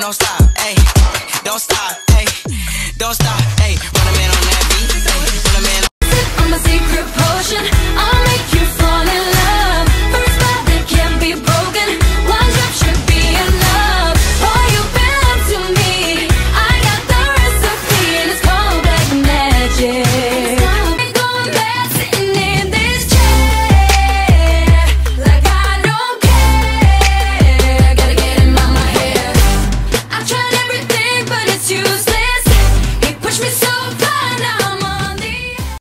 don't stop, hey, Don't stop, hey, Don't stop, ayy.